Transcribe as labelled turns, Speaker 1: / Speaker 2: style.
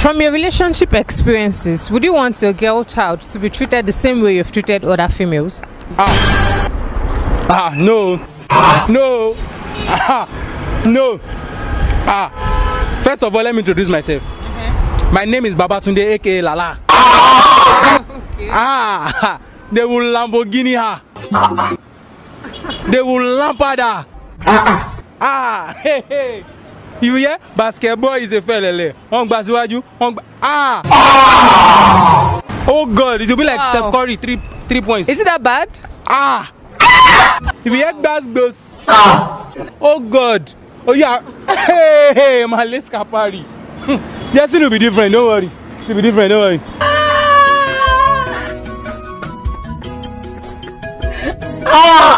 Speaker 1: From your relationship experiences, would you want your girl child to be treated the same way you've treated other females?
Speaker 2: Ah, ah no. No. Ah, no. Ah. First of all, let me introduce myself. My name is Babatunde aka Lala. Ah, they will Lamborghini her. They will Lampard her. Ah, hey, hey. You hear? Basketball is a felele. Wọ́n gba síwájú. Wọ́n gba. Ah. Oh God, it will be like
Speaker 1: Wow.
Speaker 2: Steph Curry three three points.
Speaker 1: Is it that bad?
Speaker 2: Ah! If you hear gbas gbos. Oh God! Oh yeah! Hey, hey, my lace capari. Jesse will be different, don't worry. It will be different, don't worry.
Speaker 1: Ah!